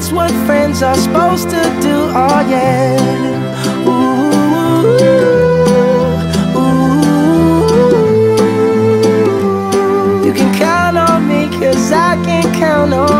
That's what friends are supposed to do, oh yeah. Ooh, ooh. You can count on me, cause I can count on.